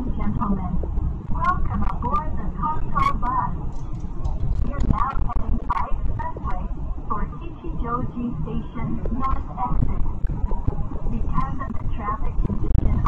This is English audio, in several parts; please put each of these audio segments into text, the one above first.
and gentlemen, welcome aboard the Kanto bus. We are now heading by expressway for Kichijoji Station North Exit. Because of the traffic condition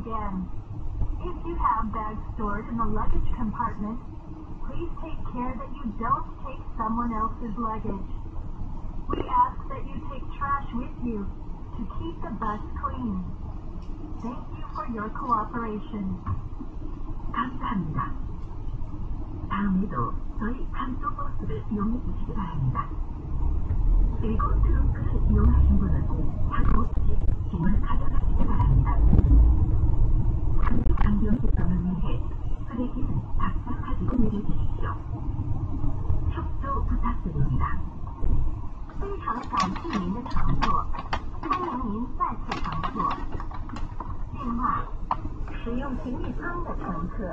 again. If you have bags stored in the luggage compartment, please take care that you don't take someone else's luggage. We ask that you take trash with you to keep the bus clean. Thank you for your cooperation. 감사합니다. 다음에도 저희 강통버스를 이용해 주시기 바랍니다. 그리고 트렁크를 이용하신 분은 한 곳씩 짐을 가져가시기 바랍니다. 非常感谢您的乘坐，欢迎您再次乘坐。另外，使用行李舱的乘客，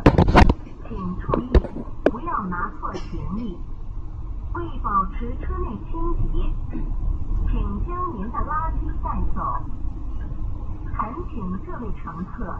请注意不要拿错行李。为保持车内清洁，请将您的垃圾带走。恳请各位乘客。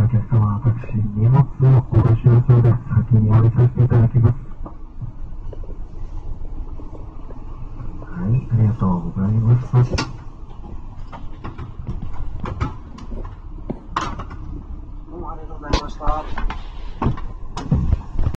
お客様、私、荷物をおろしましょで先に降りさせていただきます。はい、ありがとうございます。どうもありがとうございました。